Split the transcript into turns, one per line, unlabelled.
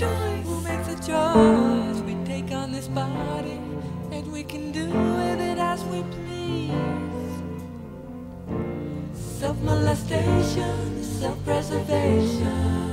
choice. Who makes a choice? We take on this body, and we can do with it as we please. Self molestation, self preservation.